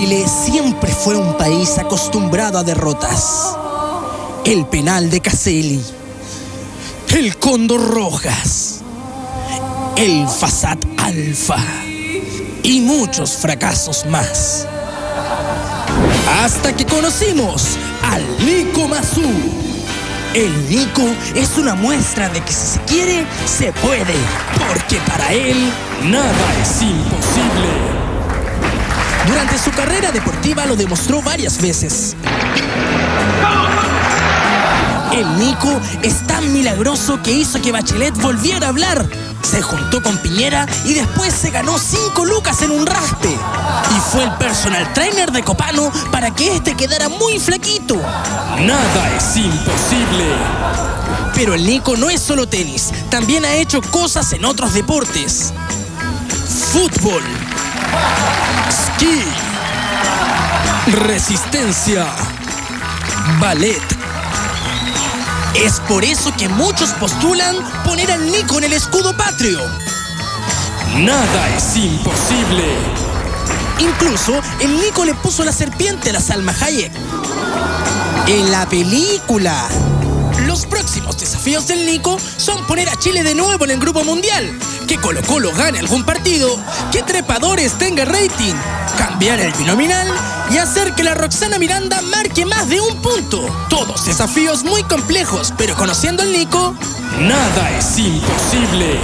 Chile siempre fue un país acostumbrado a derrotas. El penal de Caselli, el Cóndor Rojas, el Fasad Alfa y muchos fracasos más. Hasta que conocimos al Nico Mazú. El Nico es una muestra de que si se quiere, se puede, porque para él nada es imposible. Su carrera deportiva lo demostró varias veces. El Nico es tan milagroso que hizo que Bachelet volviera a hablar. Se juntó con Piñera y después se ganó 5 lucas en un raspe. Y fue el personal trainer de Copano para que este quedara muy flaquito. Nada es imposible. Pero el Nico no es solo tenis, también ha hecho cosas en otros deportes. Fútbol. Resistencia. Ballet. Es por eso que muchos postulan poner al Nico en el escudo patrio. Nada es imposible. Incluso el Nico le puso la serpiente a la Salma Hayek. En la película. Los próximos desafíos del Nico son poner a Chile de nuevo en el Grupo Mundial, que Colo Colo gane algún partido, que Trepadores tenga rating, cambiar el binominal y hacer que la Roxana Miranda marque más de un punto. Todos desafíos muy complejos, pero conociendo al Nico, nada es imposible.